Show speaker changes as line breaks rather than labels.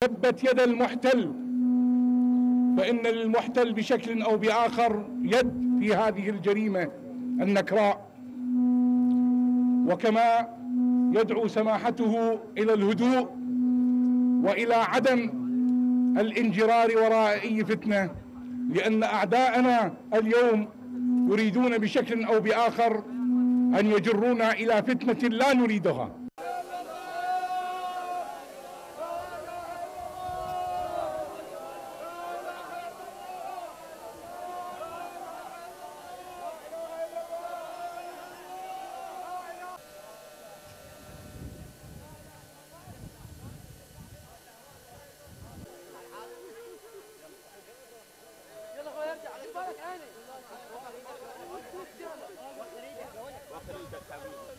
ثبت يد المحتل فإن للمحتل بشكل أو بآخر يد في هذه الجريمة النكراء. وكما يدعو سماحته إلى الهدوء وإلى عدم الانجرار وراء أي فتنة لأن أعداءنا اليوم يريدون بشكل أو بآخر أن يجرونا إلى فتنة لا نريدها. خالد